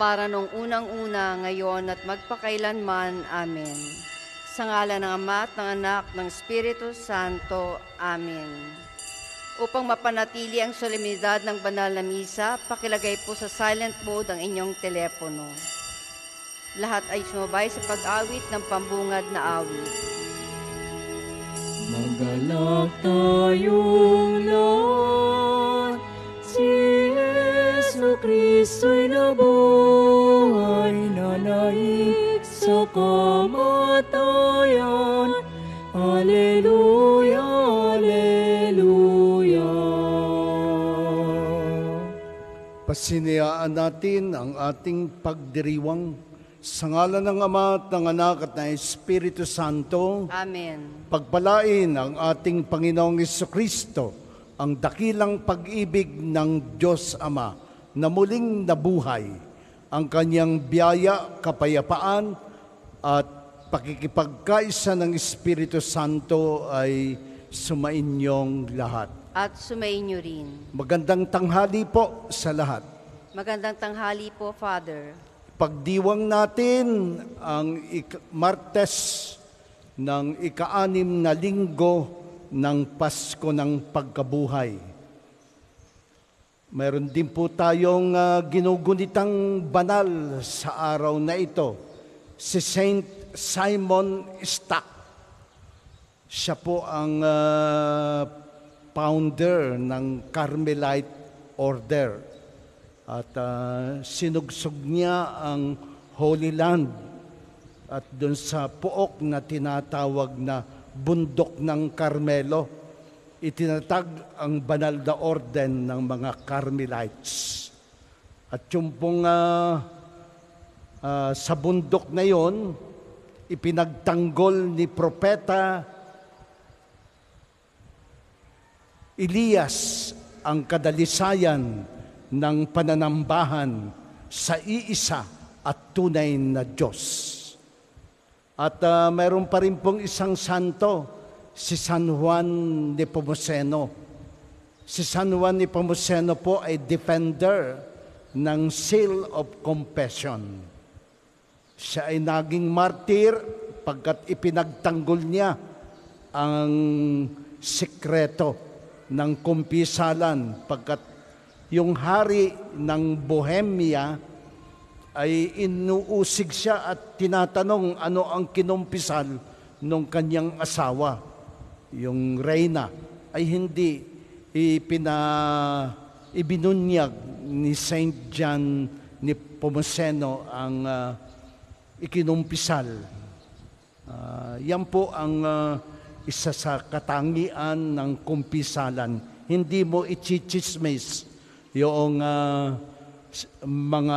para nung unang-una, ngayon at magpakailanman. Amen. Sa ngala ng Ama at ng Anak ng Espiritu Santo. Amen. Upang mapanatili ang solemnidad ng banal na misa, pakilagay po sa silent mode ang inyong telepono. Lahat ay sumabay sa pag-awit ng pambungad na awit. Magalak tayong lahat, si Yesu Kristo'y nabuhay, nanaig sa kamatayan. Alleluia, Alleluia. Pasinayaan natin ang ating pagdiriwang sa ngalan ng Ama at ng Anak at ng Espiritu Santo. Amen. Pagpalain ang ating Panginoong Kristo ang dakilang pag-ibig ng Diyos Ama na muling nabuhay, ang kanyang biyaya, kapayapaan at pakikipagkaisa ng Espiritu Santo ay sumainyong lahat. At sumainyo rin. Magandang tanghali po sa lahat. Magandang tanghali po, Father. Pagdiwang natin ang ik- Martes ng ika-anim na linggo ng Pasko ng Pagkabuhay. Meron din po tayong ah, ginugunitang banal sa araw na ito, si Saint Simon Stock. Siya po ang ah, founder ng Carmelite Order. At ah, sinugsog niya ang Holy Land. At doon sa puok na tinatawag na bundok ng Carmelo, itinatag ang banal na orden ng mga Carmelites. At yung pong ah, ah, sa bundok na yon, ipinagtanggol ni Propeta Elias ang kadalisayan ng pananambahan sa iisa at tunay na Diyos. At uh, mayroon pa rin pong isang santo, si San Juan de Pomoceno. Si San Juan de Pomoceno po ay defender ng Seal of Compassion. Siya ay naging martir pagkat ipinagtanggol niya ang sikreto ng kumpisalan pagkat yung hari ng Bohemia ay inuusig siya at tinatanong ano ang kinumpisal ng kanyang asawa. Yung reyna ay hindi ipina, ibinunyag ni Saint John ni Pomoceno ang uh, ikinumpisal. Uh, yan po ang uh, isa sa katangian ng kumpisalan. Hindi mo ichichismis yung uh, mga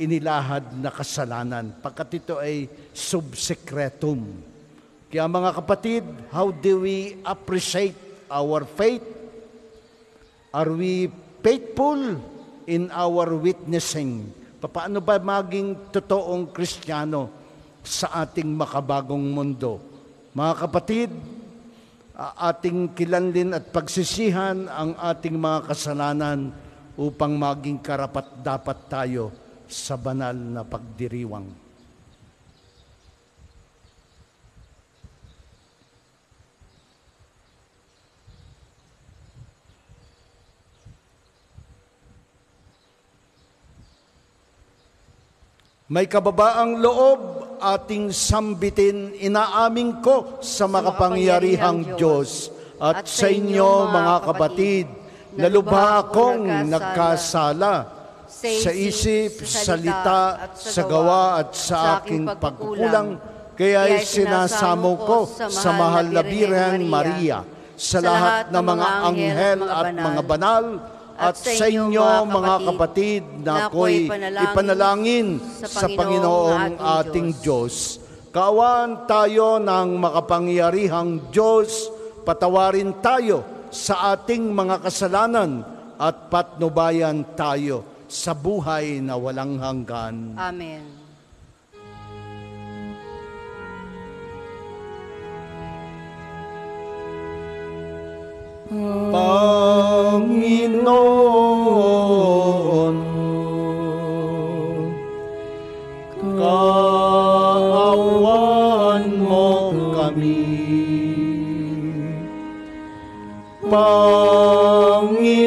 inilahad na kasalanan, pagkat ito ay subsekretum. Kaya mga kapatid, how do we appreciate our faith? Are we faithful in our witnessing? Paano ba maging totoong Kristiyano sa ating makabagong mundo? Mga kapatid, ating kilanlin at pagsisihan ang ating mga kasalanan upang maging karapat dapat tayo sa banal na pagdiriwang. May kababaang loob ating sambitin, inaaming ko sa makapangyarihang Diyos. At sa inyo mga kapatid, na lubha akong nagkasala. sa isip, salita, sa gawa at sa aking pagkukulang, kaya sinasamo ko sa mahal na Birhen Maria, sa lahat ng mga anghel at mga banal, at sa inyo mga kapatid na ako'y ipanalangin sa Panginoong ating Diyos. Kawan tayo ng makapangyarihang Diyos, patawarin tayo sa ating mga kasalanan at patnubayan tayo sa buhay na walang hanggan. Amen. Panginoon Kaawan mo kami. Panginoon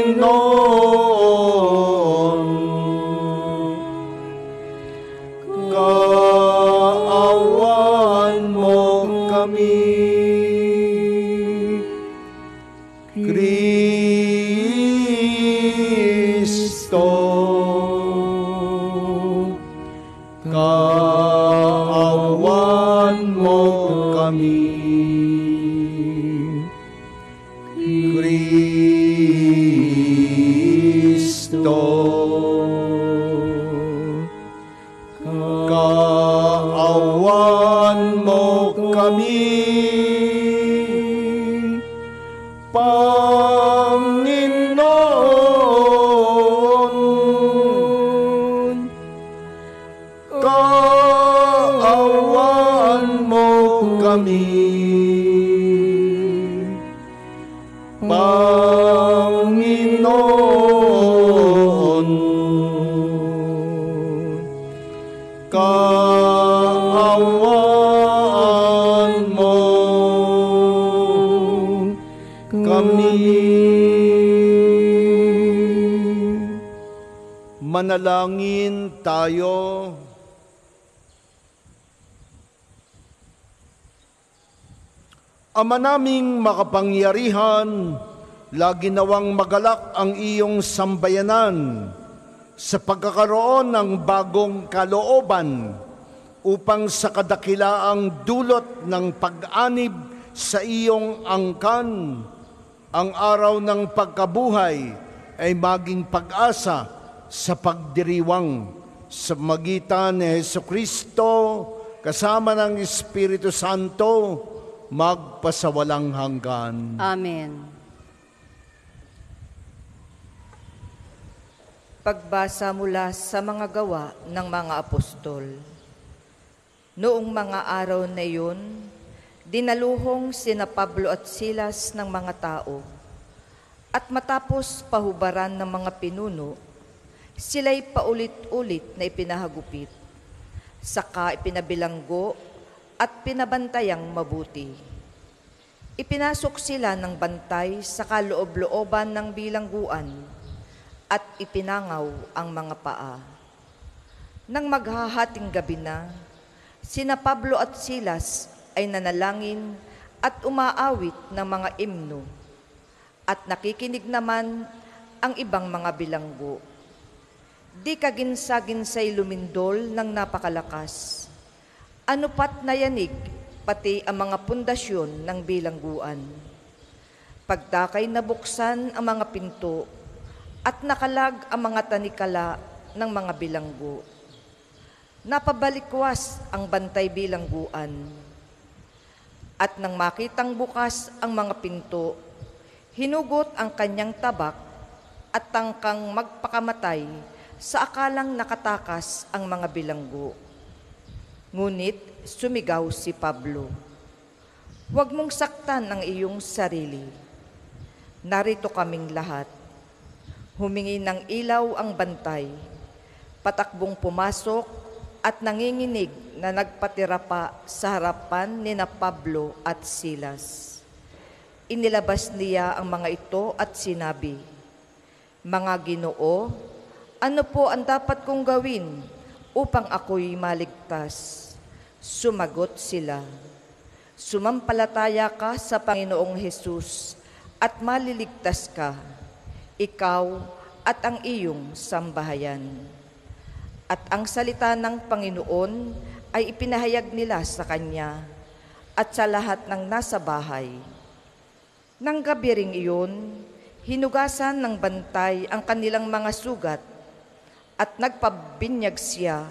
Kristo. Ama naming makapangyarihan, lagi nawang magalak ang iyong sambayanan sa pagkakaroon ng bagong kalooban upang sa kadakilaang dulot ng pag-anib sa iyong angkan, ang araw ng pagkabuhay ay maging pag-asa sa pagdiriwang sa magitan ni Heso Kristo kasama ng Espiritu Santo magpasawalang hanggan. Amen. Pagbasa mula sa mga gawa ng mga apostol. Noong mga araw na iyon, dinaluhong sina Pablo at Silas ng mga tao. At matapos pahubaran ng mga pinuno, sila'y paulit-ulit na ipinahagupit. Saka ipinabilanggo at pinabantayang mabuti. Ipinasok sila ng bantay sa kaloob-looban ng bilangguan at ipinangaw ang mga paa. Nang maghahating gabi na, sina Pablo at Silas ay nanalangin at umaawit ng mga imno at nakikinig naman ang ibang mga bilanggo. Di kaginsagin-say lumindol ng napakalakas. Ano pat na yanig, pati ang mga pundasyon ng bilangguan. Pagtakay nabuksan ang mga pinto at nakalag ang mga tanikala ng mga bilanggo. Napabalikwas ang bantay bilangguan. At nang makitang bukas ang mga pinto, hinugot ang kanyang tabak at tangkang magpakamatay sa akalang nakatakas ang mga bilanggo. Ngunit sumigaw si Pablo, Huwag mong saktan ang iyong sarili. Narito kaming lahat. Humingi ng ilaw ang bantay. Patakbong pumasok at nanginginig na nagpatira pa sa harapan ni na Pablo at Silas. Inilabas niya ang mga ito at sinabi, Mga ginoo, ano po ang dapat kong gawin upang ako'y maligtas? Sumagot sila, Sumampalataya ka sa Panginoong Hesus at maliligtas ka, ikaw at ang iyong sambahayan. At ang salita ng Panginoon ay ipinahayag nila sa Kanya at sa lahat ng nasa bahay. Nang gabi ring iyon, hinugasan ng bantay ang kanilang mga sugat at nagpabinyag siya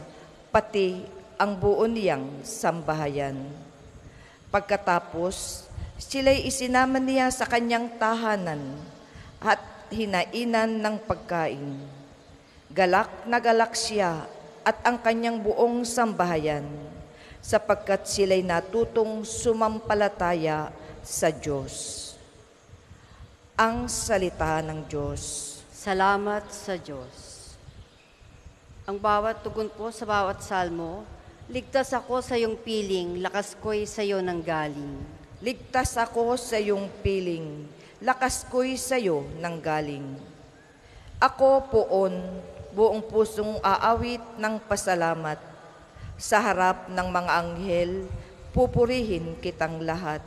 pati ang buo niyang sambahayan. Pagkatapos, sila'y isinama niya sa kanyang tahanan at hinainan ng pagkain. Galak na galak siya at ang kanyang buong sambahayan sapagkat sila'y natutong sumampalataya sa Diyos. Ang salita ng Diyos. Salamat sa Diyos. Ang bawat tugon po sa bawat salmo, ligtas ako sa iyong piling, lakas ko'y sa iyo nang galing. Ligtas ako sa iyong piling, lakas ko'y sa iyo nang galing. Ako poon, buong pusong aawit ng pasalamat. Sa harap ng mga anghel, pupurihin kitang lahat.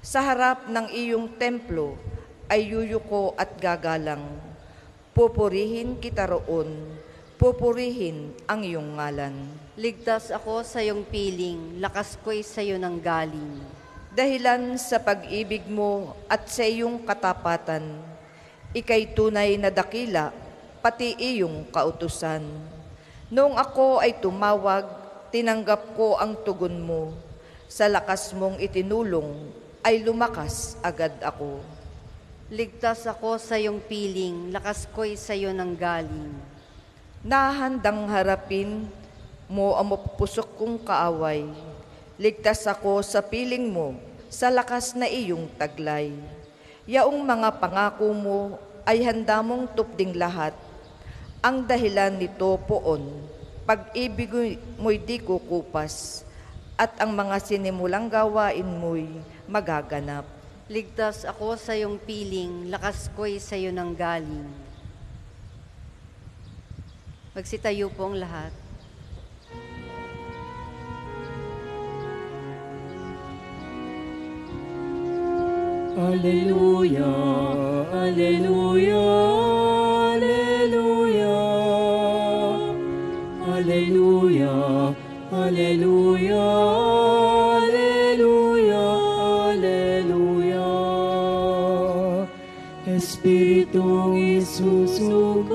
Sa harap ng iyong templo, ay yuyuko at gagalang. Pupurihin kita roon, pupurihin ang iyong ngalan. Ligtas ako sa iyong piling, lakas ko'y sa iyo nang galing. Dahilan sa pag-ibig mo at sa iyong katapatan, ikay tunay na dakila, pati iyong kautusan. Noong ako ay tumawag, tinanggap ko ang tugon mo. Sa lakas mong itinulong, ay lumakas agad ako. Ligtas ako sa iyong piling, lakas ko'y sa iyo nang galing. Nahandang harapin mo ang mapupusok kong kaaway. Ligtas ako sa piling mo, sa lakas na iyong taglay. Yaong mga pangako mo ay handa mong tupding lahat. Ang dahilan nito poon, pag-ibig mo'y di kukupas, at ang mga sinimulang gawain mo'y magaganap. Ligtas ako sa iyong piling, lakas ko'y sa iyo nang galing. Magsitayo po ang lahat. Alleluia, Alleluia, Alleluia, Alleluia, Alleluia, Alleluia, Alleluia. Espiritong isusugo,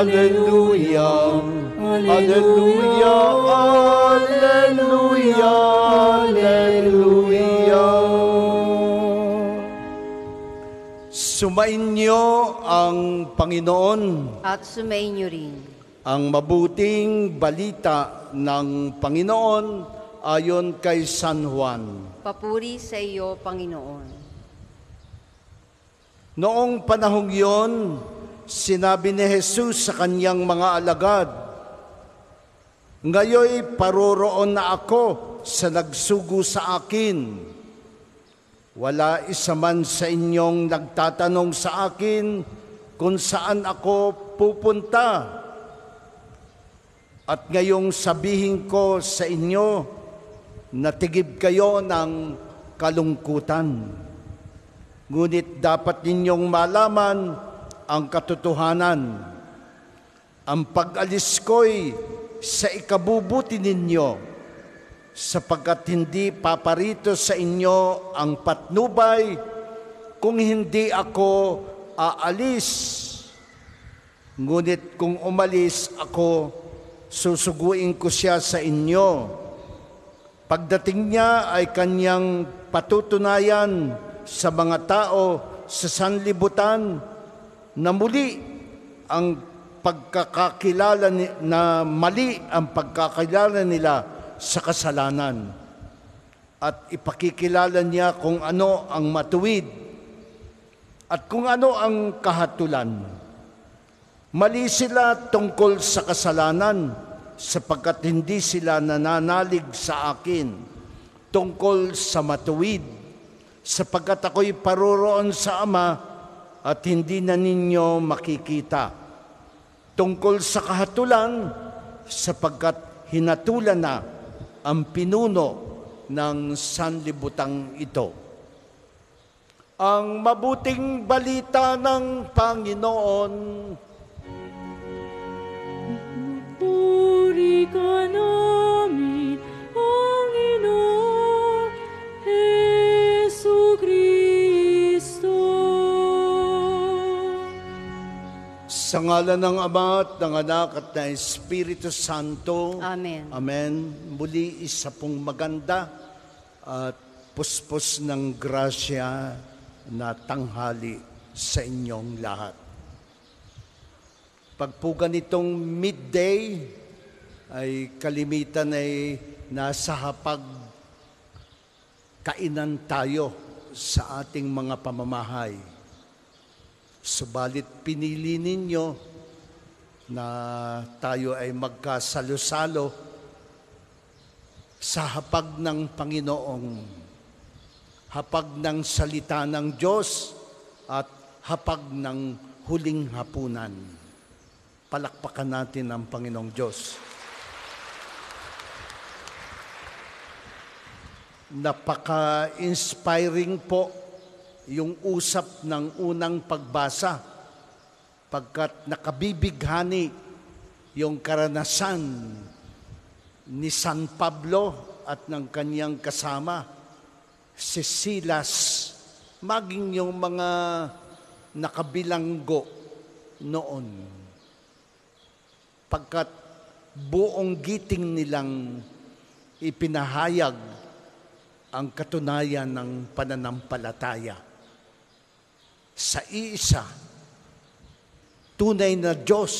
Alleluia, Alleluia, Alleluia, Alleluia. Sumainyo ang Panginoon At sumainyo rin. ang mabuting balita ng Panginoon ayon kay San Juan. Papuri sa iyo, Panginoon. Noong panahong yon, sinabi ni Jesus sa kanyang mga alagad, Ngayoy paroroon na ako sa nagsugo sa akin. Wala isa man sa inyong nagtatanong sa akin kung saan ako pupunta. At ngayong sabihin ko sa inyo, natigib kayo ng kalungkutan. Ngunit dapat ninyong malaman ang katotohanan. Ang pag-alis ko'y sa ikabubuti ninyo, sapagkat hindi paparito sa inyo ang patnubay kung hindi ako aalis. Ngunit kung umalis ako, susuguin ko siya sa inyo. Pagdating niya ay kanyang patutunayan sa mga tao sa sanlibutan na muli ang pagkakakilala ni- na mali ang pagkakilala nila sa kasalanan at ipakikilala niya kung ano ang matuwid at kung ano ang kahatulan. Mali sila tungkol sa kasalanan sapagkat hindi sila nananalig sa akin tungkol sa matuwid sapagkat ako'y paroroon sa Ama at hindi na ninyo makikita. Tungkol sa kahatulan sapagkat hinatulan na ang pinuno ng sanlibutang ito. Ang mabuting balita ng Panginoon Puri ka namin, Sa ngala ng Ama at ng Anak at ng Espiritu Santo. Amen. Amen. Muli isa pong maganda at puspos ng grasya na tanghali sa inyong lahat. Pag po ganitong midday, ay kalimitan ay nasa hapag kainan tayo sa ating mga pamamahay. Subalit pinili ninyo na tayo ay magkasalo-salo sa hapag ng Panginoong, hapag ng salita ng Diyos at hapag ng huling hapunan. Palakpakan natin ang Panginoong Diyos. Napaka-inspiring po yung usap ng unang pagbasa pagkat nakabibighani yung karanasan ni San Pablo at ng kanyang kasama, si Silas, maging yung mga nakabilanggo noon. Pagkat buong giting nilang ipinahayag ang katunayan ng pananampalataya. Sa iisa, tunay na Diyos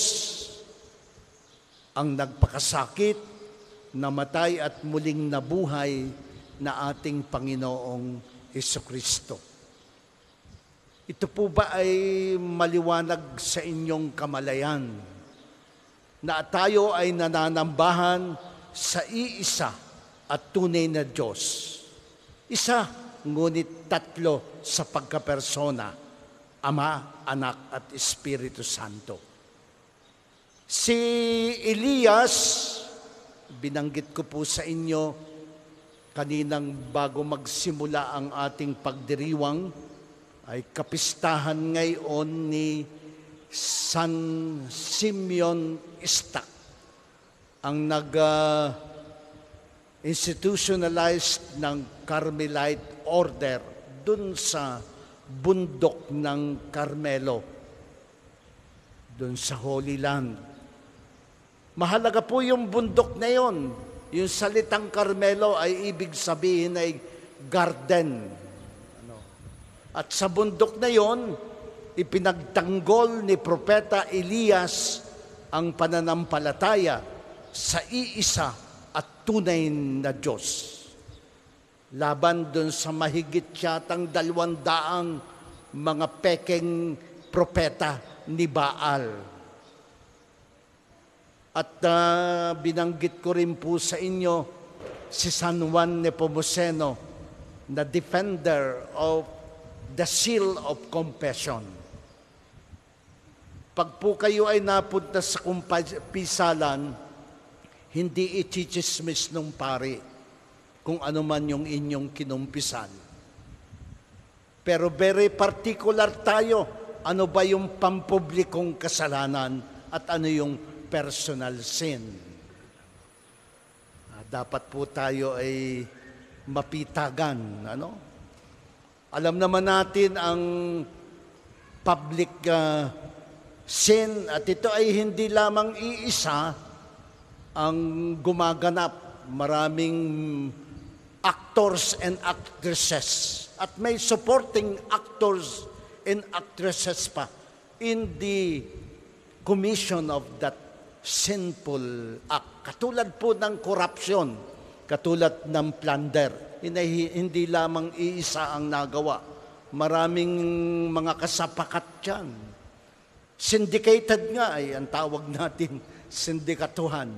ang nagpakasakit, namatay at muling nabuhay na ating Panginoong Heso Kristo. Ito po ba ay maliwanag sa inyong kamalayan na tayo ay nananambahan sa iisa at tunay na Diyos. Isa, ngunit tatlo sa pagkapersona, Ama, Anak at Espiritu Santo. Si Elias, binanggit ko po sa inyo kaninang bago magsimula ang ating pagdiriwang, ay kapistahan ngayon ni San Simeon Istak ang nag institutionalized ng Carmelite order dun sa bundok ng Carmelo, dun sa Holy Land. Mahalaga po yung bundok na yon. Yung salitang Carmelo ay ibig sabihin ay garden. Ano? At sa bundok na yon, ipinagtanggol ni Propeta Elias ang pananampalataya sa iisa at tunay na Diyos. Laban dun sa mahigit yatang dalawang daang mga pekeng propeta ni Baal. At uh, binanggit ko rin po sa inyo si San Juan Nepomuceno na defender of the seal of compassion. Pag po kayo ay napunta sa kumpisalan, hindi ichichismis nung pari kung ano man yung inyong kinumpisan. Pero very particular tayo, ano ba yung pampublikong kasalanan at ano yung personal sin. Ah, dapat po tayo ay mapitagan. Ano? Alam naman natin ang public uh, sin at ito ay hindi lamang iisa ang gumaganap. Maraming actors and actresses at may supporting actors and actresses pa in the commission of that sinful act. Katulad po ng corruption, katulad ng plunder. Hindi lamang iisa ang nagawa. Maraming mga kasapakat dyan. Syndicated nga ay ang tawag natin, sindikatuhan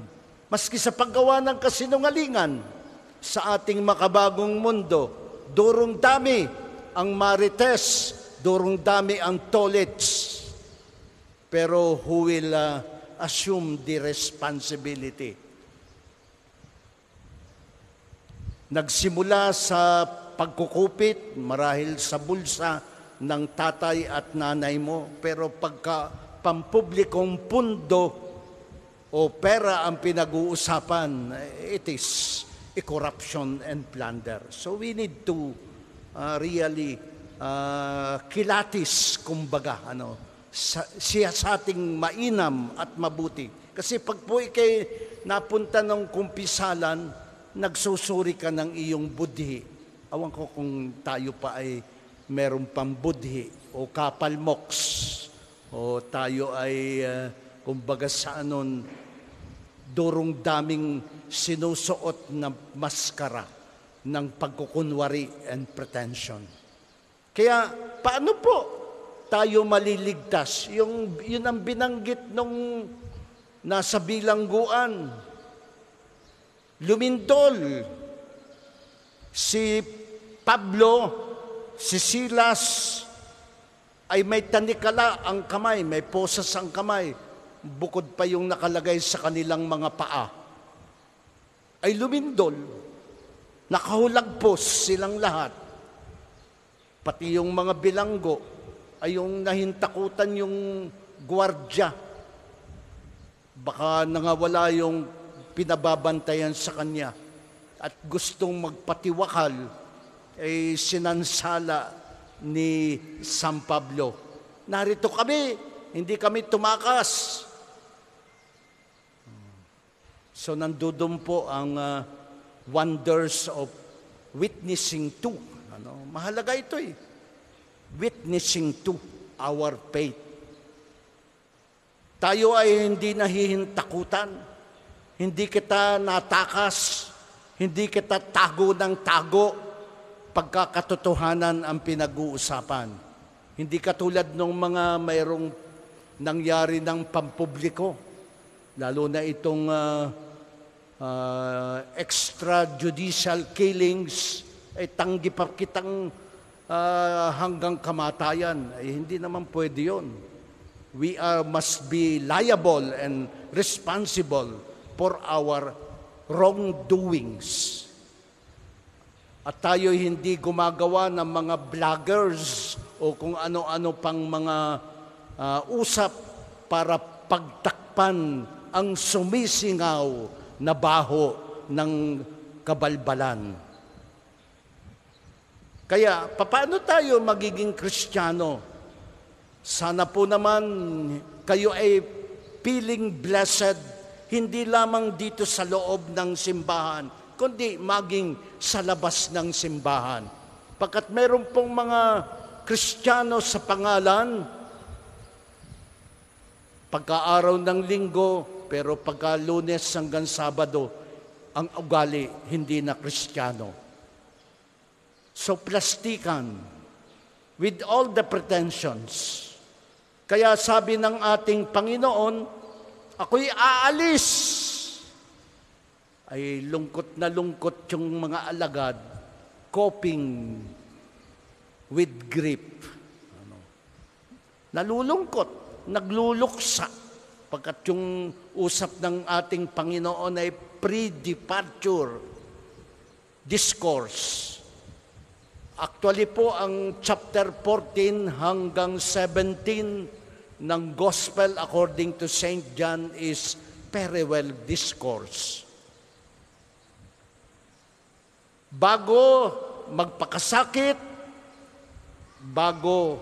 Maski sa paggawa ng kasinungalingan sa ating makabagong mundo, durong dami ang marites, durong dami ang tolets. Pero who will uh, assume the responsibility? Nagsimula sa pagkukupit, marahil sa bulsa ng tatay at nanay mo, pero pagka pampublikong pundo, o pera ang pinag-uusapan, it is corruption and plunder. So we need to uh, really uh, kilatis, kumbaga, ano, sa, siya sa ating mainam at mabuti. Kasi pag po ikay napunta ng kumpisalan, nagsusuri ka ng iyong budhi. Awan ko kung tayo pa ay meron pang budhi o kapal mox o tayo ay uh, kumbaga sa anon durong daming sinusuot na maskara ng pagkukunwari and pretension. Kaya paano po tayo maliligtas? Yung, yun ang binanggit nung nasa bilangguan. Lumindol. Si Pablo, si Silas, ay may tanikala ang kamay, may posas ang kamay, bukod pa yung nakalagay sa kanilang mga paa, ay lumindol, nakahulagpos silang lahat. Pati yung mga bilanggo, ay yung nahintakutan yung gwardya. Baka nangawala yung pinababantayan sa kanya at gustong magpatiwakal ay sinansala ni San Pablo. Narito kami, hindi kami tumakas. So nandudun po ang uh, wonders of witnessing to. Ano, mahalaga ito eh. Witnessing to our faith. Tayo ay hindi nahihintakutan. Hindi kita natakas. Hindi kita tago ng tago pagkakatotohanan ang pinag-uusapan. Hindi katulad ng mga mayroong nangyari ng pampubliko, lalo na itong uh, uh, extrajudicial killings, ay tanggi pa kitang uh, hanggang kamatayan. Ay hindi naman pwede yon. We are, must be liable and responsible for our wrongdoings. At tayo hindi gumagawa ng mga vloggers o kung ano-ano pang mga uh, usap para pagtakpan ang sumisingaw na baho ng kabalbalan. Kaya, paano tayo magiging kristyano? Sana po naman kayo ay feeling blessed, hindi lamang dito sa loob ng simbahan, kundi maging sa labas ng simbahan. Pagkat meron pong mga Kristiyano sa pangalan, pagka-araw ng linggo, pero pagka lunes hanggang sabado, ang ugali hindi na Kristiyano. So plastikan with all the pretensions. Kaya sabi ng ating Panginoon, ako'y aalis ay lungkot na lungkot yung mga alagad coping with grief. Ano? Nalulungkot, nagluluksa pagkat yung usap ng ating Panginoon ay pre-departure discourse. Actually po, ang chapter 14 hanggang 17 ng Gospel according to St. John is farewell discourse. Bago magpakasakit, bago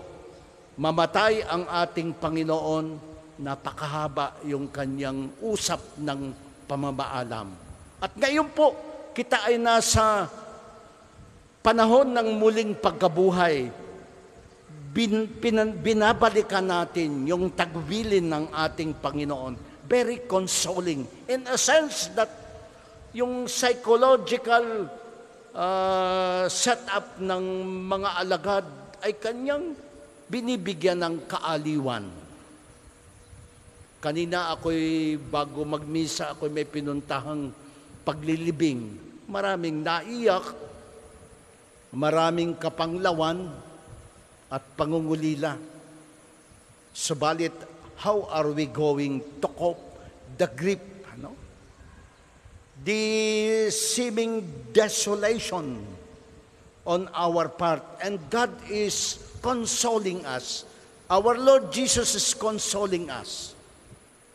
mamatay ang ating Panginoon, napakahaba yung kanyang usap ng pamamaalam. At ngayon po, kita ay nasa panahon ng muling pagkabuhay. Bin, pinan, binabalikan natin yung tagbilin ng ating Panginoon. Very consoling. In a sense that yung psychological uh, setup ng mga alagad ay kanyang binibigyan ng kaaliwan. Kanina ako'y bago magmisa, ako'y may pinuntahang paglilibing. Maraming naiyak, maraming kapanglawan at pangungulila. Subalit, how are we going to cope the grief ano? the seeming desolation on our part. And God is consoling us. Our Lord Jesus is consoling us.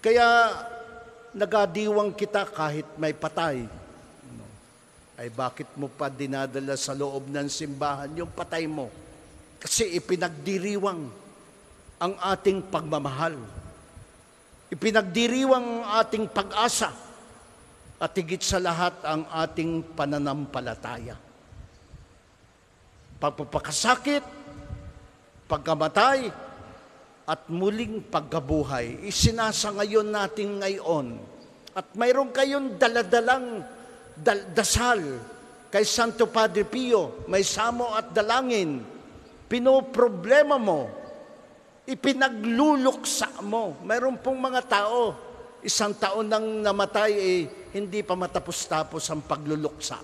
Kaya nagadiwang kita kahit may patay. Ay bakit mo pa dinadala sa loob ng simbahan yung patay mo? Kasi ipinagdiriwang ang ating pagmamahal. Ipinagdiriwang ang ating pag-asa at higit sa lahat ang ating pananampalataya. Pagpapakasakit, pagkamatay, at muling pagkabuhay, isinasangayon natin ngayon. At mayroon kayong daladalang dal- dasal kay Santo Padre Pio, may samo at dalangin, pinoproblema mo, ipinagluluksa mo. Mayroon pong mga tao, isang taon nang namatay, eh, hindi pa matapos-tapos ang pagluluksa.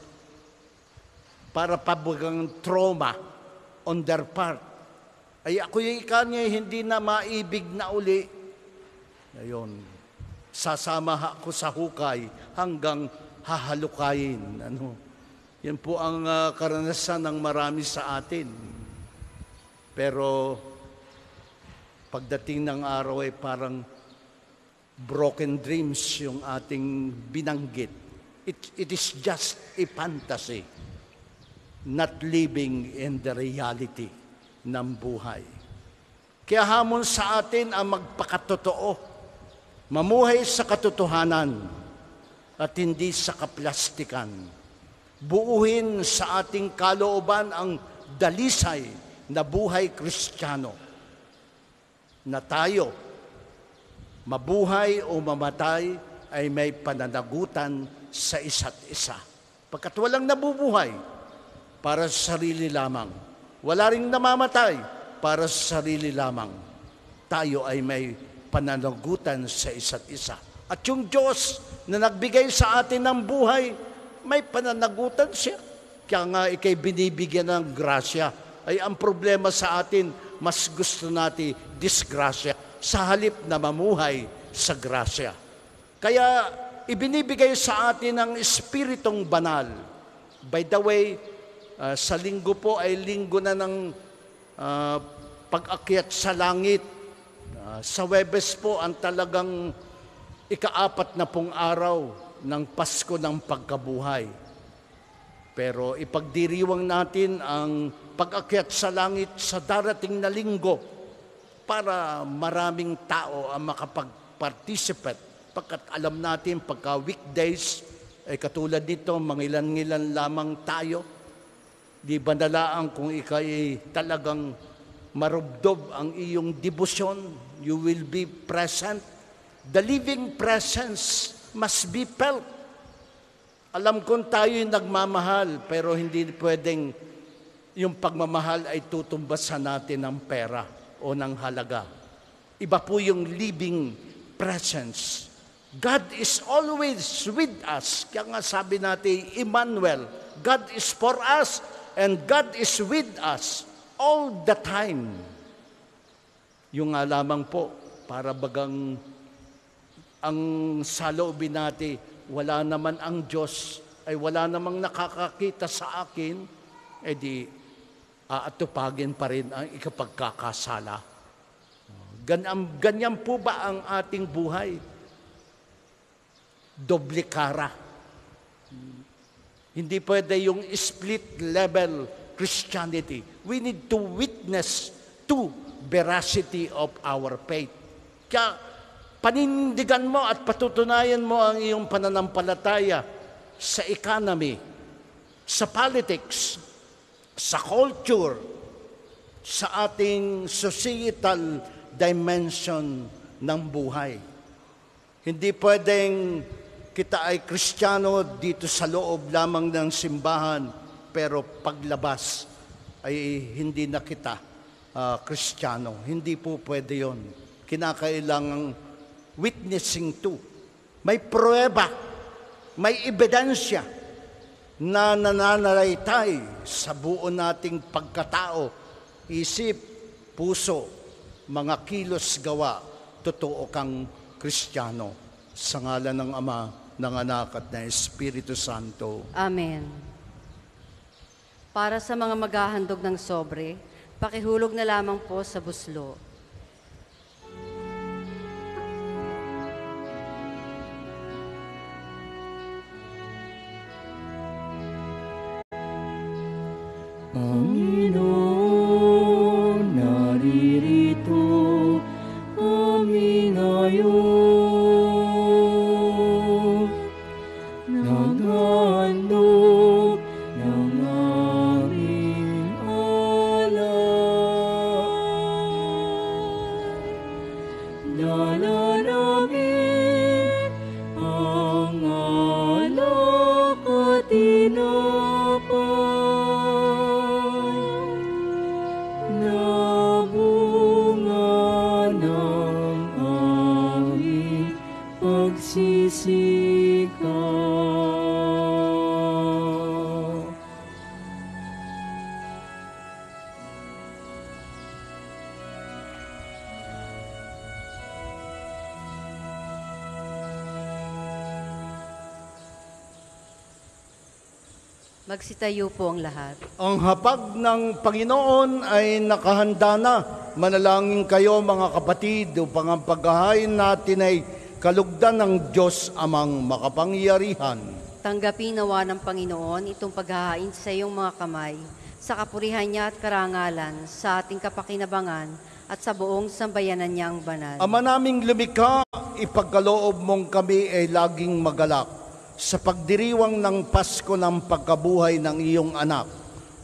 Para pabagang trauma on their part. Ay ako yung kanya hindi na maibig na uli. Ngayon, sasama ako sa hukay hanggang hahalukayin. Ano? Yan po ang ah, karanasan ng marami sa atin. Pero pagdating ng araw ay parang broken dreams yung ating binanggit. It, it is just a fantasy, not living in the reality ng buhay. Kaya hamon sa atin ang magpakatotoo, mamuhay sa katotohanan at hindi sa kaplastikan. Buuhin sa ating kalooban ang dalisay na buhay kristyano na tayo mabuhay o mamatay ay may pananagutan sa isa't isa. Pagkat walang nabubuhay para sa sarili lamang. Wala ring namamatay para sa sarili lamang. Tayo ay may pananagutan sa isa't isa. At yung Diyos na nagbigay sa atin ng buhay, may pananagutan siya. Kaya nga ikay binibigyan ng grasya. Ay ang problema sa atin, mas gusto natin disgrasya sa halip na mamuhay sa grasya. Kaya ibinibigay sa atin ang Espiritong Banal. By the way, uh, sa linggo po ay linggo na ng uh, pag-akyat sa langit. Uh, sa Webes po ang talagang ikaapat na pong araw ng Pasko ng pagkabuhay. Pero ipagdiriwang natin ang pag-akyat sa langit sa darating na linggo para maraming tao ang makapag-participate. Pagkat alam natin pagka weekdays, ay katulad nito, mangilan-ngilan lamang tayo. Di ba nalaan kung ikay talagang marubdob ang iyong debosyon, you will be present. The living presence must be felt. Alam kong tayo'y nagmamahal, pero hindi pwedeng yung pagmamahal ay tutumbasan natin ng pera o ng halaga. Iba po yung living presence. God is always with us. Kaya nga sabi natin, Emmanuel, God is for us and God is with us all the time. Yung nga lamang po, para bagang ang saloobin natin, wala naman ang Diyos, ay wala namang nakakakita sa akin, edi aatupagin pa rin ang ikapagkakasala. Ganyan, ganyan po ba ang ating buhay? Doble kara. Hindi pwede yung split level Christianity. We need to witness to veracity of our faith. Kaya panindigan mo at patutunayan mo ang iyong pananampalataya sa economy, sa politics, sa culture, sa ating societal dimension ng buhay. Hindi pwedeng kita ay kristyano dito sa loob lamang ng simbahan, pero paglabas ay hindi na kita uh, kristyano. Hindi po pwede yon. Kinakailangang witnessing to. May prueba, may ebidensya na nananalaytay sa buo nating pagkatao, isip, puso, mga kilos gawa, totoo kang Kristiyano. Sa ngalan ng Ama, ng Anak at ng Espiritu Santo. Amen. Para sa mga maghahandog ng sobre, pakihulog na lamang po sa buslo. Panginoon, Magsitayo po ang lahat. Ang hapag ng Panginoon ay nakahanda na. Manalangin kayo mga kapatid upang ang paghahain natin ay kalugdan ng Diyos amang makapangyarihan. Tanggapin nawa ng Panginoon itong paghahain sa iyong mga kamay, sa kapurihan niya at karangalan, sa ating kapakinabangan, at sa buong sambayanan niyang banal. Ama naming lumikha, ipagkaloob mong kami ay laging magalak sa pagdiriwang ng Pasko ng pagkabuhay ng iyong anak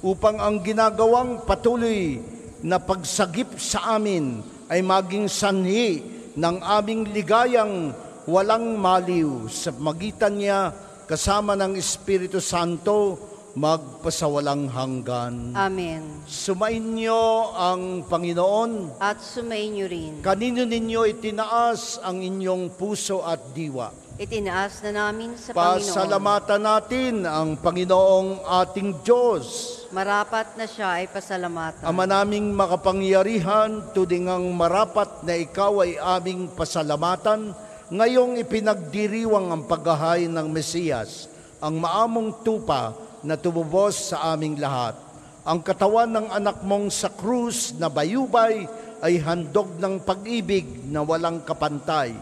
upang ang ginagawang patuloy na pagsagip sa amin ay maging sanhi ng aming ligayang walang maliw sa magitan niya kasama ng Espiritu Santo magpasawalang hanggan. Amen. Sumainyo ang Panginoon At sumainyo rin. Kanino ninyo itinaas ang inyong puso at diwa? Itinaas na namin sa Panginoon. Pasalamatan natin ang Panginoong ating Diyos. Marapat na siya ay pasalamatan. Ama naming makapangyarihan, tudingang marapat na ikaw ay aming pasalamatan, ngayong ipinagdiriwang ang paghahain ng Mesiyas, ang maamong tupa na tumubos sa aming lahat. Ang katawan ng anak mong sa krus na bayubay ay handog ng pag-ibig na walang kapantay.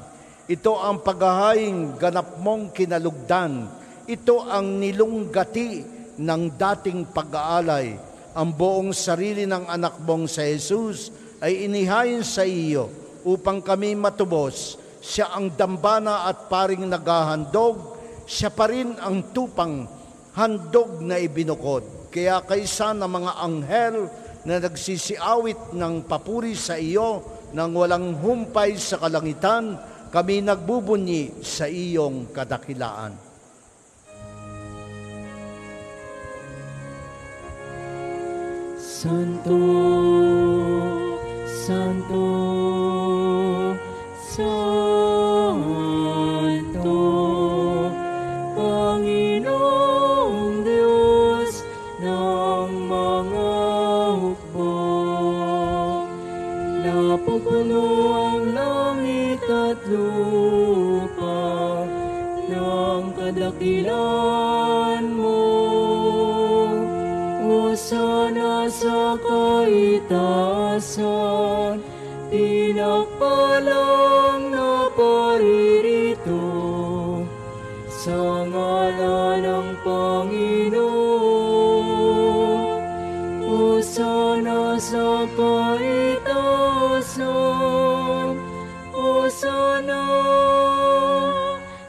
Ito ang paghahaing ganap mong kinalugdan. Ito ang nilunggati ng dating pag-aalay. Ang buong sarili ng anak mong sa Jesus ay inihain sa iyo upang kami matubos. Siya ang dambana at paring naghahandog. Siya pa rin ang tupang handog na ibinukod. Kaya kaysa ng mga anghel na nagsisiawit ng papuri sa iyo nang walang humpay sa kalangitan, kami nagbubunyi sa iyong kadakilaan. Santo, Santo, Santo, sa kaitaasan, pinagpalang na paririto sa ngala ng Panginoon. Hosana sa kaitaasan, Hosana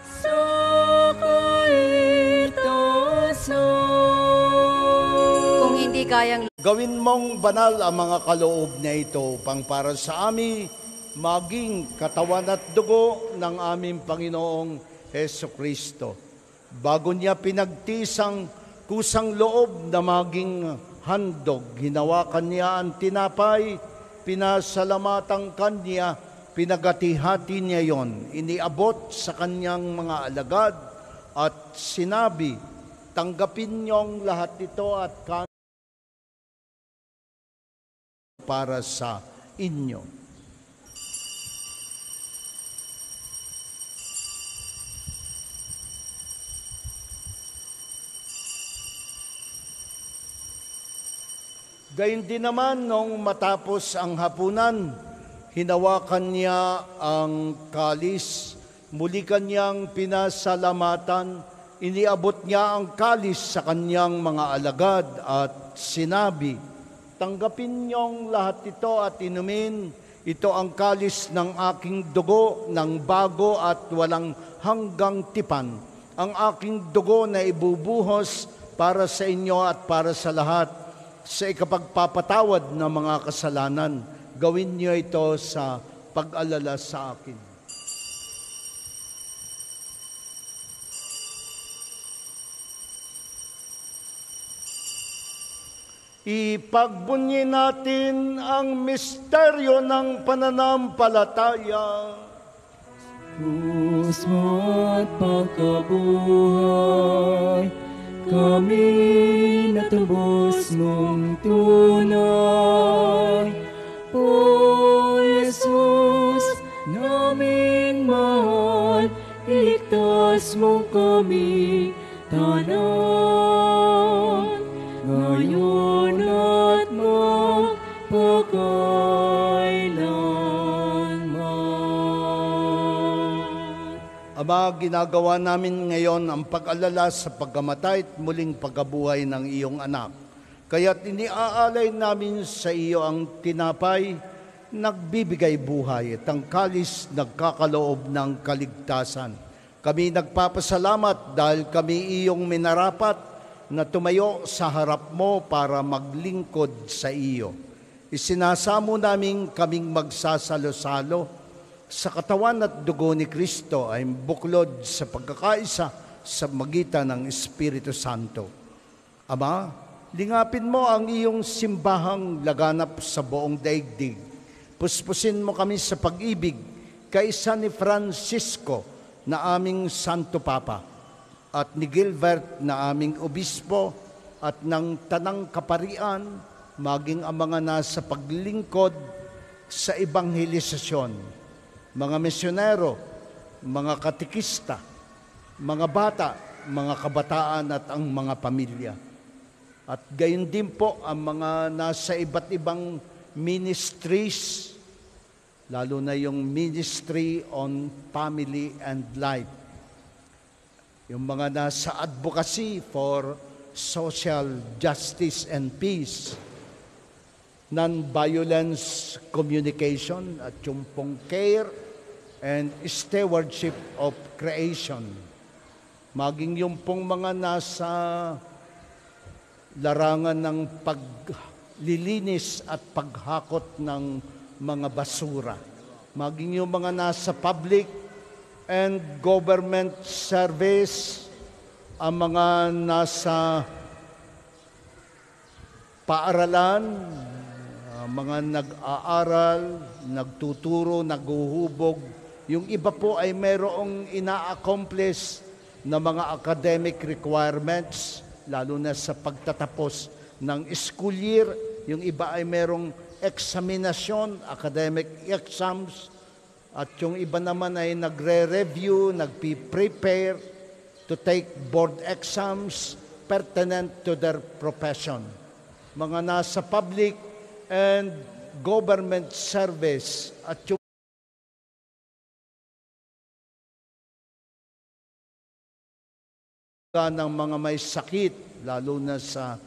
sa kaitaasan. Kung hindi kayang Gawin mong banal ang mga kaloob na ito pang para sa amin maging katawan at dugo ng aming Panginoong Heso Kristo. Bago niya pinagtisang kusang loob na maging handog, hinawakan niya ang tinapay, pinasalamatan kanya, pinagati-hati niya yon, iniabot sa kanyang mga alagad at sinabi, tanggapin niyong lahat ito at kan para sa inyo. Gayun din naman nung matapos ang hapunan, hinawakan niya ang kalis, muli kanyang pinasalamatan, iniabot niya ang kalis sa kanyang mga alagad at sinabi, Tanggapin niyong lahat ito at inumin. Ito ang kalis ng aking dugo ng bago at walang hanggang tipan. Ang aking dugo na ibubuhos para sa inyo at para sa lahat sa ikapagpapatawad ng mga kasalanan. Gawin niyo ito sa pag-alala sa akin. Ipagbunyi natin ang misteryo ng pananampalataya. Krus mo at pagkabuhay, kami natubos mong tunay. O Jesus, naming mahal, iligtas mo kami, tanay. Ama, ginagawa namin ngayon ang pag-alala sa pagkamatay at muling pagkabuhay ng iyong anak. Kaya't iniaalay namin sa iyo ang tinapay, nagbibigay buhay at ang kalis nagkakaloob ng kaligtasan. Kami nagpapasalamat dahil kami iyong minarapat na tumayo sa harap mo para maglingkod sa iyo. Isinasamo namin kaming magsasalo-salo sa katawan at dugo ni Kristo ay buklod sa pagkakaisa sa magitan ng Espiritu Santo. Ama, lingapin mo ang iyong simbahang laganap sa buong daigdig. Puspusin mo kami sa pag-ibig kaysa ni Francisco na aming Santo Papa at ni Gilbert na aming obispo at ng tanang kaparian maging ang mga nasa paglingkod sa ebanghelisasyon mga misyonero, mga katikista, mga bata, mga kabataan at ang mga pamilya. At gayon din po ang mga nasa iba't ibang ministries, lalo na yung Ministry on Family and Life. Yung mga nasa advocacy for social justice and peace non-violence communication at yung pong care and stewardship of creation. Maging yung pong mga nasa larangan ng paglilinis at paghakot ng mga basura. Maging yung mga nasa public and government service, ang mga nasa paaralan, mga nag-aaral, nagtuturo, naguhubog, yung iba po ay mayroong ina-accomplish na mga academic requirements, lalo na sa pagtatapos ng school year. Yung iba ay mayroong examinasyon, academic exams, at yung iba naman ay nagre-review, nagpi-prepare to take board exams pertinent to their profession. Mga nasa public and government service at yung ng mga may sakit, lalo na sa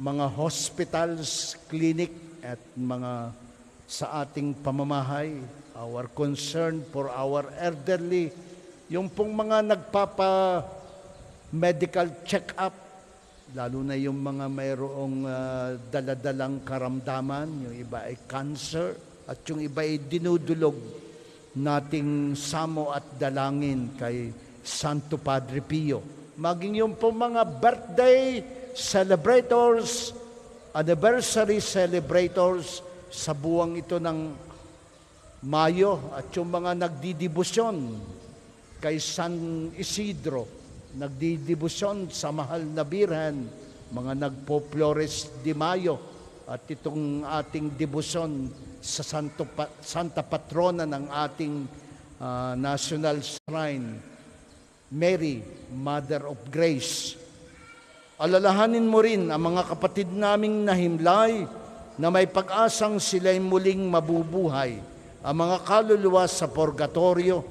mga hospitals, clinic, at mga sa ating pamamahay, our concern for our elderly, yung pong mga nagpapa medical check-up, lalo na yung mga mayroong uh, daladalang karamdaman, yung iba ay cancer, at yung iba ay dinudulog nating samo at dalangin kay Santo Padre Pio maging yung po mga birthday celebrators, anniversary celebrators sa buwang ito ng Mayo at yung mga nagdidibusyon kay San Isidro, nagdidibusyon sa mahal na birhen, mga nagpo-Flores de Mayo at itong ating dibusyon sa Santo, Santa Patrona ng ating uh, National Shrine Mary, Mother of Grace. Alalahanin mo rin ang mga kapatid naming nahimlay na may pag-asang sila'y muling mabubuhay, ang mga kaluluwa sa purgatorio,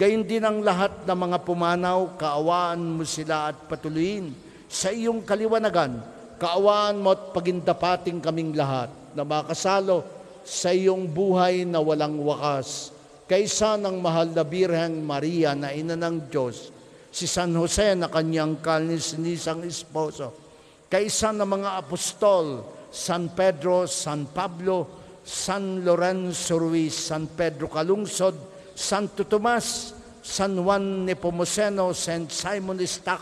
gayon din ang lahat ng mga pumanaw, kaawaan mo sila at patuloyin sa iyong kaliwanagan, kaawaan mo at pagindapating kaming lahat na makasalo sa iyong buhay na walang wakas, kaysa ng mahal na Birheng Maria na ina ng Diyos, si San Jose na kanyang kalnisnisang esposo, kaisa ng mga apostol, San Pedro, San Pablo, San Lorenzo Ruiz, San Pedro Calungsod, Santo Tomas, San Juan Nepomuceno, Saint Simon Stock,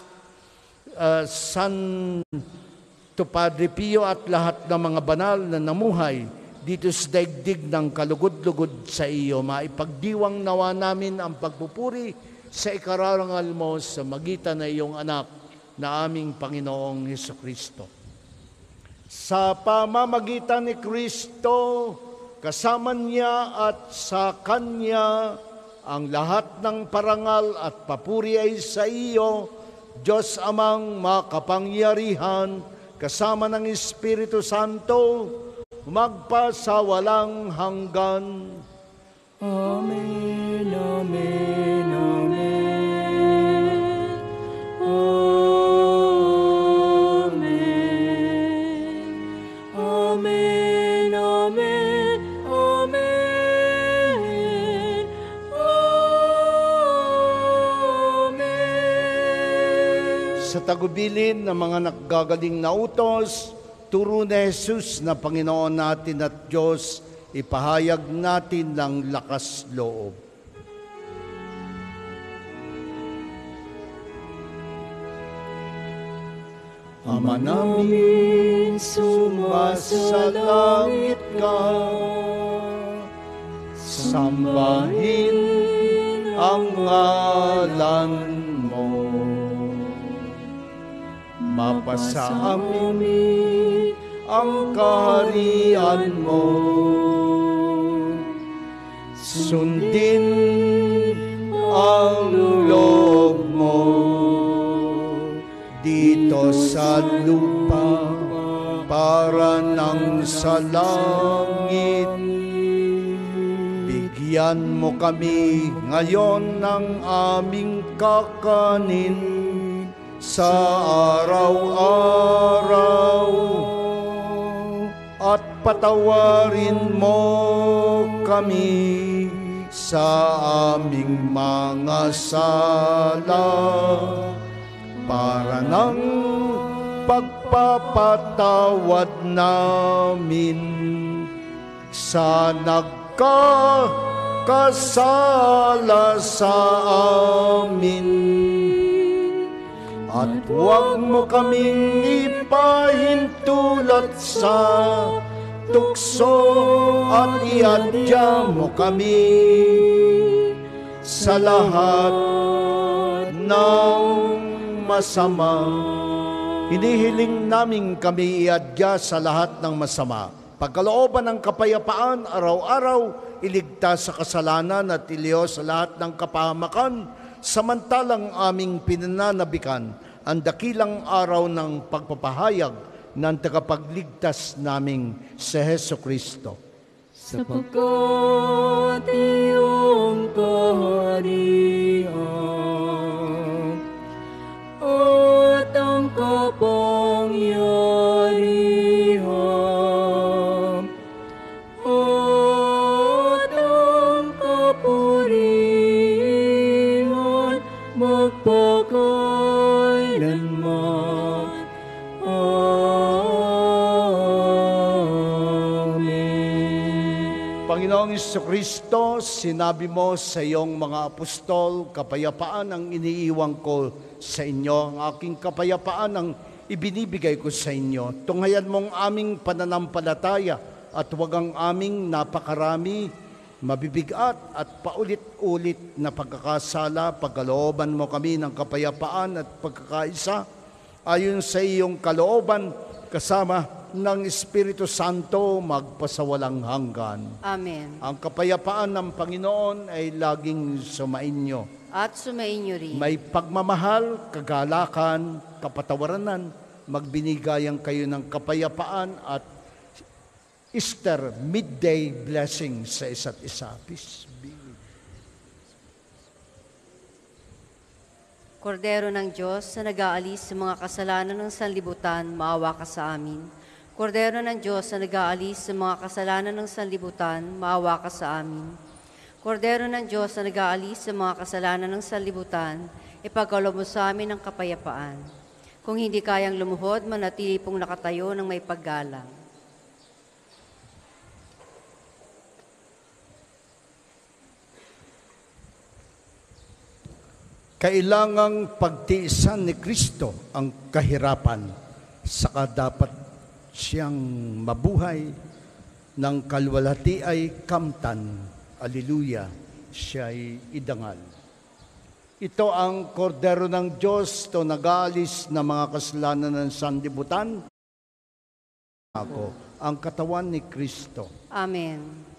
uh, San Padre Pio at lahat ng mga banal na namuhay dito sa daigdig ng kalugod-lugod sa iyo. Maipagdiwang nawa namin ang pagpupuri sa ikararangal mo sa magitan na iyong anak na aming Panginoong Heso Kristo. Sa pamamagitan ni Kristo, kasama niya at sa Kanya, ang lahat ng parangal at papuri ay sa iyo, Diyos amang makapangyarihan, kasama ng Espiritu Santo, magpasawalang hanggan. Amen, Amen, Amen sa tagubilin ng mga nakgagaling na utos, turo ni Jesus na Panginoon natin at Diyos, ipahayag natin ng lakas loob. Ama namin, sumasalangit ka. Sambahin ang ngalan mo. Mapasa amin ang kaharian mo. Sundin ang loob dito sa lupa para nang sa langit. Bigyan mo kami ngayon ng aming kakanin sa araw-araw at patawarin mo kami sa aming mga sala para ng pagpapatawad namin sa nagkakasala sa amin. At huwag mo kaming ipahintulot sa tukso at iadya mo kami sa lahat ng masama. Hinihiling namin kami iadya sa lahat ng masama. Pagkalooban ng kapayapaan, araw-araw, iligtas sa kasalanan at iliyo sa lahat ng kapahamakan, samantalang aming pinananabikan ang dakilang araw ng pagpapahayag ng tagapagligtas naming si Heso Kristo. Sapagkat iyong kaharian at ang kapangyarihan at ang kapurihan magpakailanman. Amen. Panginoong Kristo, sinabi mo sa iyong mga apostol, kapayapaan ang iniiwang ko sa inyo, ang aking kapayapaan ang ibinibigay ko sa inyo. Tunghayan mong aming pananampalataya at huwag ang aming napakarami, mabibigat at paulit-ulit na pagkakasala, pagkalooban mo kami ng kapayapaan at pagkakaisa, ayon sa iyong kalooban, kasama ng Espiritu Santo magpasawalang hanggan. Amen. Ang kapayapaan ng Panginoon ay laging sumainyo. At sumainyo rin. May pagmamahal, kagalakan, kapatawaranan, magbinigayan kayo ng kapayapaan at Easter midday blessing sa isa't isa. Peace be. Kordero ng Diyos na nag-aalis sa mga kasalanan ng sanlibutan, maawa ka sa amin. Kordero ng Diyos na nag-aalis sa mga kasalanan ng sanlibutan, maawa ka sa amin. Kordero ng Diyos na nag-aalis sa mga kasalanan ng sanlibutan, ipagkalob mo sa amin ang kapayapaan. Kung hindi kayang lumuhod, manatili pong nakatayo ng may paggalang. Kailangang pagtiisan ni Kristo ang kahirapan, saka dapat siyang mabuhay ng kalwalati ay kamtan. Aliluya, siya ay idangal. Ito ang kordero ng Diyos, to nagalis na mga kasalanan ng sandibutan. Ako, ang katawan ni Kristo. Amen.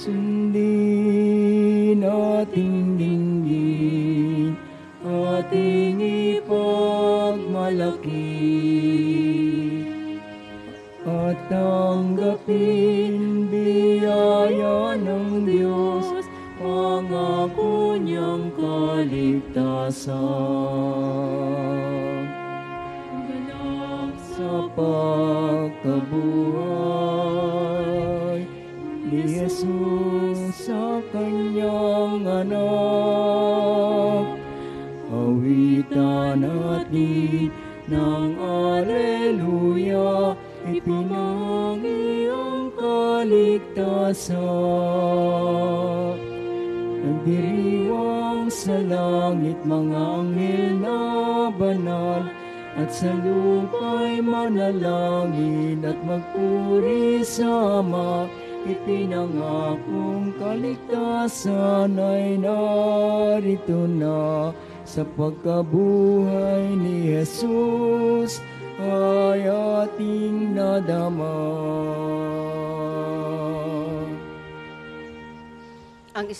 Sundin ating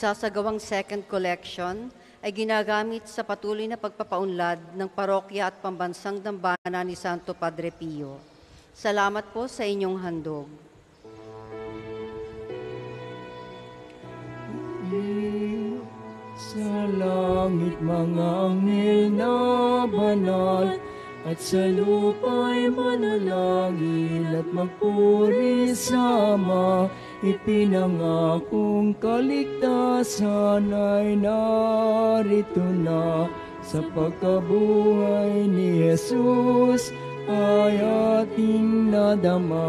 isasagawang second collection ay ginagamit sa patuloy na pagpapaunlad ng parokya at pambansang dambana ni Santo Padre Pio. Salamat po sa inyong handog. Sa langit mga anghel na banal at sa lupa'y manalangin at magpuri sa Ama. Ipinangakong kaligtasan ay narito na sa pagkabuhay ni Jesus ay ating nadama.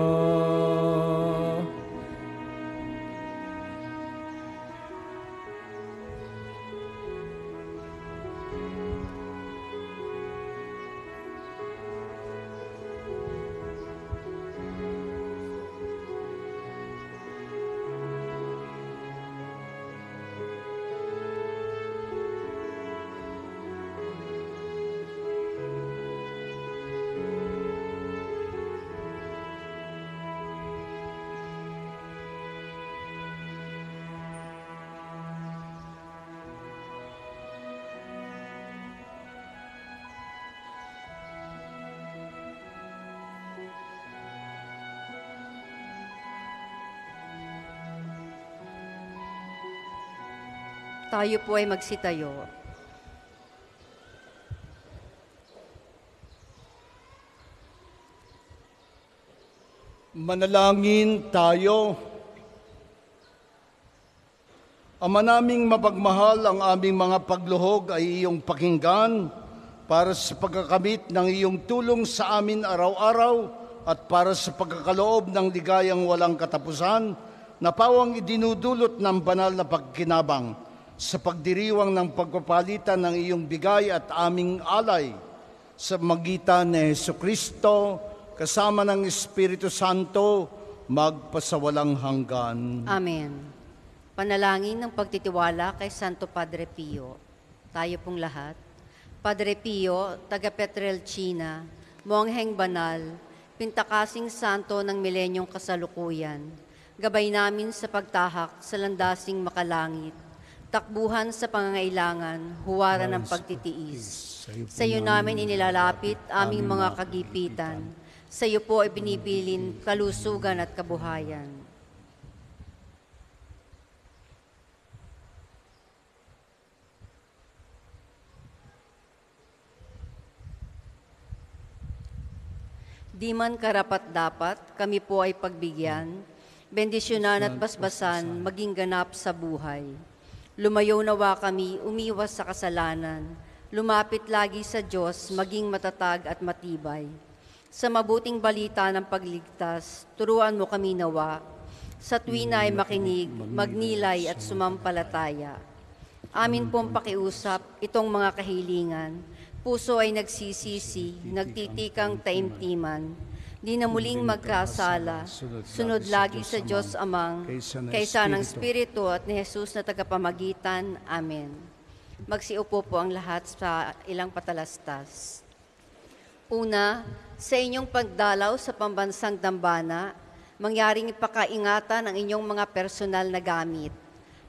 Tayo po ay magsitayo. Manalangin tayo. Ama naming mapagmahal, ang aming mga pagluhog ay iyong pakinggan para sa pagkakamit ng iyong tulong sa amin araw-araw at para sa pagkakaloob ng ligayang walang katapusan na pawang idinudulot ng banal na pagkinabang sa pagdiriwang ng pagpapalitan ng iyong bigay at aming alay sa magitan ni Heso Kristo kasama ng Espiritu Santo magpasawalang hanggan. Amen. Panalangin ng pagtitiwala kay Santo Padre Pio. Tayo pong lahat. Padre Pio, taga Petrelcina, mongheng banal, pintakasing santo ng milenyong kasalukuyan, gabay namin sa pagtahak sa landasing makalangit, takbuhan sa pangangailangan, huwaran ng pagtitiis. Sa iyo namin inilalapit aming mga kagipitan. Sa iyo po ay binibilin kalusugan at kabuhayan. Di man karapat dapat, kami po ay pagbigyan, bendisyonan at basbasan, maging ganap sa buhay. Lumayo nawa kami, umiwas sa kasalanan. Lumapit lagi sa Diyos, maging matatag at matibay. Sa mabuting balita ng pagligtas, turuan mo kami nawa. Sa tuwin ay makinig, magnilay at sumampalataya. Amin pong pakiusap itong mga kahilingan. Puso ay nagsisisi, nagtitikang taimtiman di na muling magkasala, sunod lagi sa Diyos Amang, kaysa ng Espiritu at ni Jesus na tagapamagitan. Amen. Magsiupo po ang lahat sa ilang patalastas. Una, sa inyong pagdalaw sa pambansang dambana, mangyaring ipakaingatan ang inyong mga personal na gamit.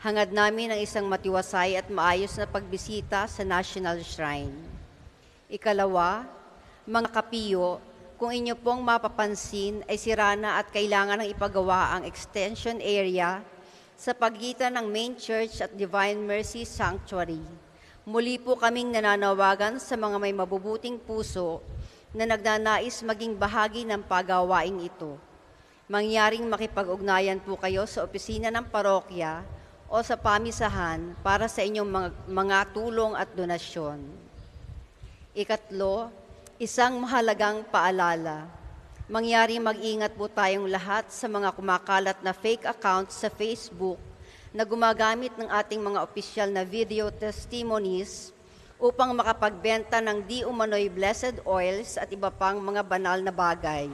Hangad namin ang isang matiwasay at maayos na pagbisita sa National Shrine. Ikalawa, mga kapiyo, kung inyo pong mapapansin ay sira na at kailangan ng ipagawa ang extension area sa pagitan ng Main Church at Divine Mercy Sanctuary. Muli po kaming nananawagan sa mga may mabubuting puso na nagnanais maging bahagi ng pagawaing ito. Mangyaring makipag-ugnayan po kayo sa opisina ng parokya o sa pamisahan para sa inyong mga, mga tulong at donasyon. Ikatlo, Isang mahalagang paalala. Mangyari mag-ingat po tayong lahat sa mga kumakalat na fake accounts sa Facebook na gumagamit ng ating mga opisyal na video testimonies upang makapagbenta ng di umano'y blessed oils at iba pang mga banal na bagay.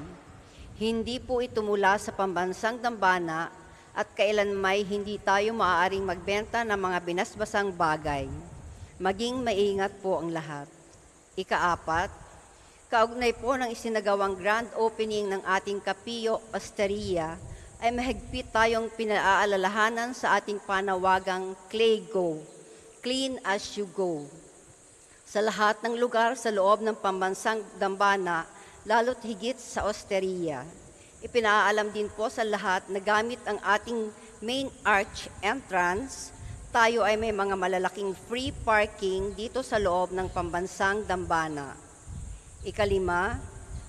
Hindi po ito mula sa pambansang dambana at kailan may hindi tayo maaaring magbenta ng mga binasbasang bagay. Maging maingat po ang lahat. Ikaapat, Kaugnay po ng isinagawang grand opening ng ating Kapio Osteria, ay mahigpit tayong pinaalalahanan sa ating panawagang Clay Go, Clean as you go. Sa lahat ng lugar sa loob ng pambansang dambana, lalo't higit sa Osteria. Ipinaalam din po sa lahat na gamit ang ating main arch entrance, tayo ay may mga malalaking free parking dito sa loob ng pambansang dambana. Ikalima,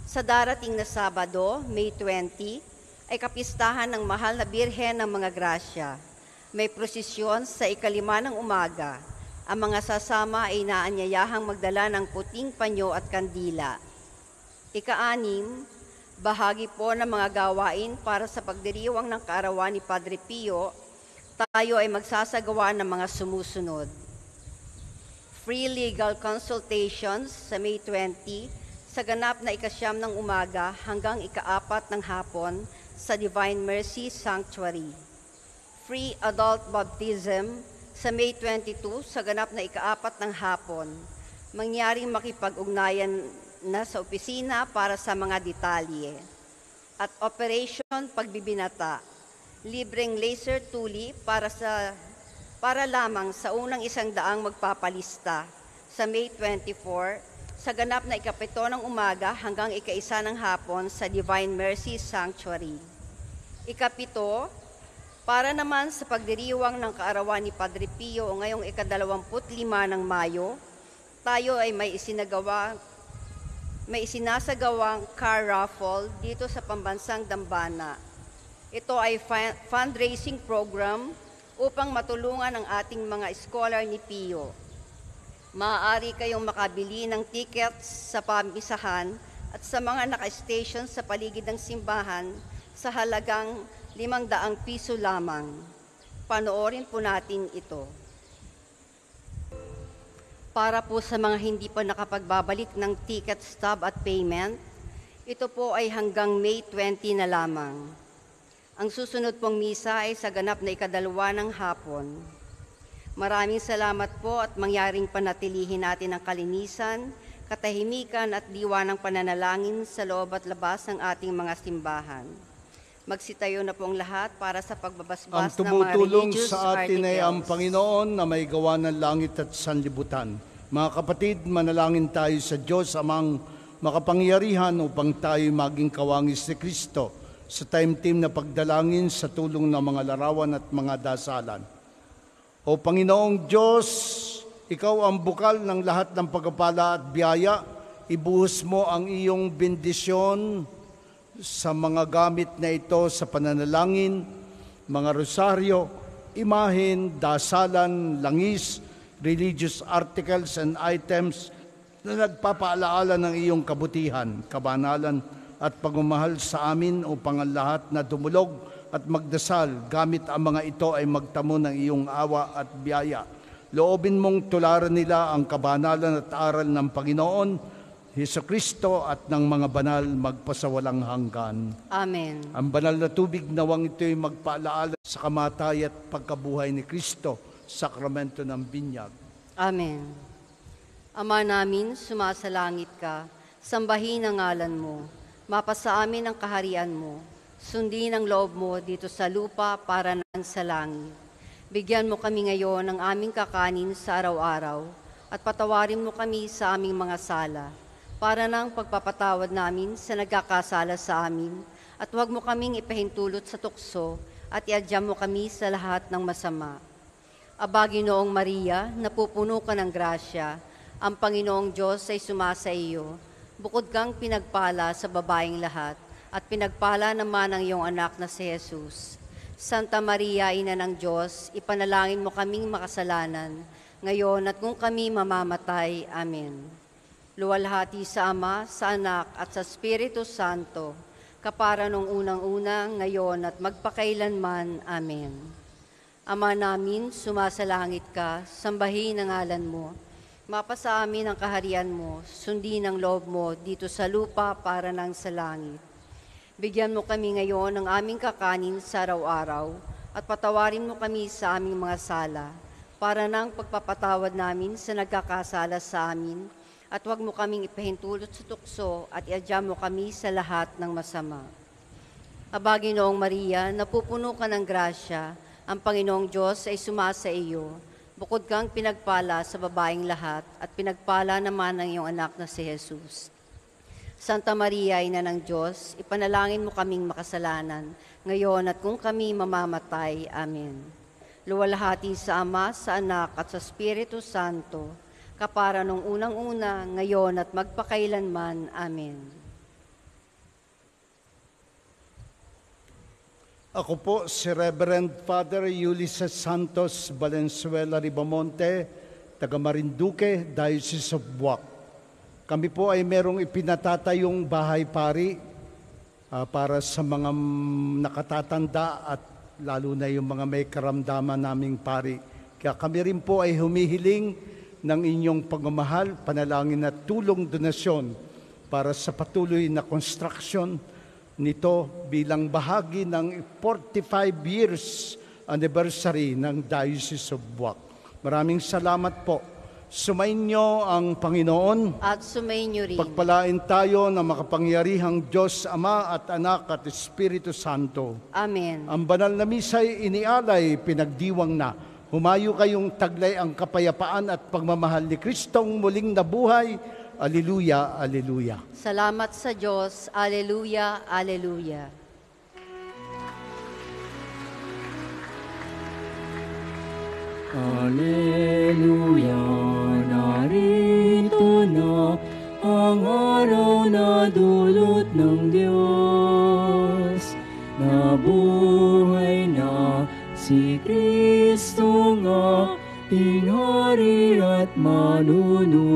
sa darating na Sabado, May 20, ay kapistahan ng mahal na Birhen ng mga Grasya. May prosesyon sa ikalima ng umaga. Ang mga sasama ay naanyayahang magdala ng puting panyo at kandila. Ikaanim, bahagi po ng mga gawain para sa pagdiriwang ng kaarawan ni Padre Pio, tayo ay magsasagawa ng mga sumusunod. Free legal consultations sa May 20 sa ganap na ikasyam ng umaga hanggang ikaapat ng hapon sa Divine Mercy Sanctuary. Free Adult Baptism sa May 22 sa ganap na ikaapat ng hapon. Mangyaring makipag-ugnayan na sa opisina para sa mga detalye. At Operation Pagbibinata, libreng laser tuli para sa para lamang sa unang isang daang magpapalista sa May 24 sa ganap na ikapito ng umaga hanggang ikaisa ng hapon sa Divine Mercy Sanctuary. Ikapito, para naman sa pagdiriwang ng kaarawan ni Padre Pio ngayong ikadalawamput lima ng Mayo, tayo ay may isinagawa may isinasagawang car raffle dito sa pambansang Dambana. Ito ay fundraising program upang matulungan ang ating mga scholar ni Pio maaari kayong makabili ng tickets sa pamisahan at sa mga naka-station sa paligid ng simbahan sa halagang 500 piso lamang. Panoorin po natin ito. Para po sa mga hindi pa nakapagbabalik ng ticket stub at payment, ito po ay hanggang May 20 na lamang. Ang susunod pong misa ay sa ganap na ikadalwa ng hapon. Maraming salamat po at mangyaring panatilihin natin ang kalinisan, katahimikan at diwa ng pananalangin sa loob at labas ng ating mga simbahan. Magsitayo na po ang lahat para sa pagbabasbas ang ng mga tumutulong religious sa atin ay ang articles. Panginoon na may gawa ng langit at sanlibutan. Mga kapatid, manalangin tayo sa Diyos amang makapangyarihan upang tayo maging kawangis ni Kristo sa time team na pagdalangin sa tulong ng mga larawan at mga dasalan. O Panginoong Diyos, Ikaw ang bukal ng lahat ng pagpapala at biyaya. Ibuhos mo ang iyong bendisyon sa mga gamit na ito sa pananalangin, mga rosaryo, imahin, dasalan, langis, religious articles and items na nagpapaalaala ng iyong kabutihan, kabanalan at pagmamahal sa amin upang ang lahat na dumulog at magdasal gamit ang mga ito ay magtamo ng iyong awa at biyaya. Loobin mong tularan nila ang kabanalan at aral ng Panginoon, Heso Kristo at ng mga banal magpasawalang hanggan. Amen. Ang banal na tubig nawang ito'y magpaalaala sa kamatay at pagkabuhay ni Kristo, sakramento ng binyag. Amen. Ama namin, sumasalangit ka, sambahin ang ngalan mo, mapasa amin ang kaharian mo, sundin ang loob mo dito sa lupa para nang sa langit. Bigyan mo kami ngayon ng aming kakanin sa araw-araw at patawarin mo kami sa aming mga sala para ng pagpapatawad namin sa nagkakasala sa amin at huwag mo kaming ipahintulot sa tukso at iadya mo kami sa lahat ng masama. Aba, Ginoong Maria, napupuno ka ng grasya, ang Panginoong Diyos ay sumasa iyo. Bukod kang pinagpala sa babaeng lahat, at pinagpala naman ang iyong anak na si Jesus. Santa Maria, Ina ng Diyos, ipanalangin mo kaming makasalanan, ngayon at kung kami mamamatay. Amen. Luwalhati sa Ama, sa Anak, at sa Espiritu Santo, kapara nung unang-una, ngayon at magpakailanman. Amen. Ama namin, sumasalangit ka, sambahin ang ngalan mo. Mapasa amin ang kaharian mo, sundin ang loob mo dito sa lupa para nang sa langit. Bigyan mo kami ngayon ng aming kakanin sa araw-araw at patawarin mo kami sa aming mga sala para nang pagpapatawad namin sa nagkakasala sa amin at huwag mo kaming ipahintulot sa tukso at iadya mo kami sa lahat ng masama. Aba, Ginoong Maria, napupuno ka ng grasya, ang Panginoong Diyos ay sumasa iyo. Bukod kang pinagpala sa babaeng lahat at pinagpala naman ng iyong anak na si Jesus. Santa Maria, Ina ng Diyos, ipanalangin mo kaming makasalanan, ngayon at kung kami mamamatay. Amen. Luwalhati sa Ama, sa Anak at sa Espiritu Santo, kapara nung unang-una, ngayon at magpakailanman. Amen. Ako po si Reverend Father Ulysses Santos Valenzuela Ribamonte, taga Marinduque, Diocese of Buac. Kami po ay merong ipinatatayong bahay pari ah, para sa mga nakatatanda at lalo na yung mga may karamdaman naming pari. Kaya kami rin po ay humihiling ng inyong pagmamahal, panalangin at tulong donasyon para sa patuloy na construction nito bilang bahagi ng 45 years anniversary ng Diocese of Buac. Maraming salamat po. Sumainyo ang Panginoon. At sumainyo rin. Pagpalain tayo ng makapangyarihang Diyos Ama at Anak at Espiritu Santo. Amen. Ang banal na misa'y inialay, pinagdiwang na. Humayo kayong taglay ang kapayapaan at pagmamahal ni Kristong muling nabuhay. Aleluya, aleluya. Salamat sa Diyos. Aleluya, aleluya. Alleluia, narito na ang araw na dulot ng Diyos. Nabuhay na si Kristo nga, tinghari at manunubos.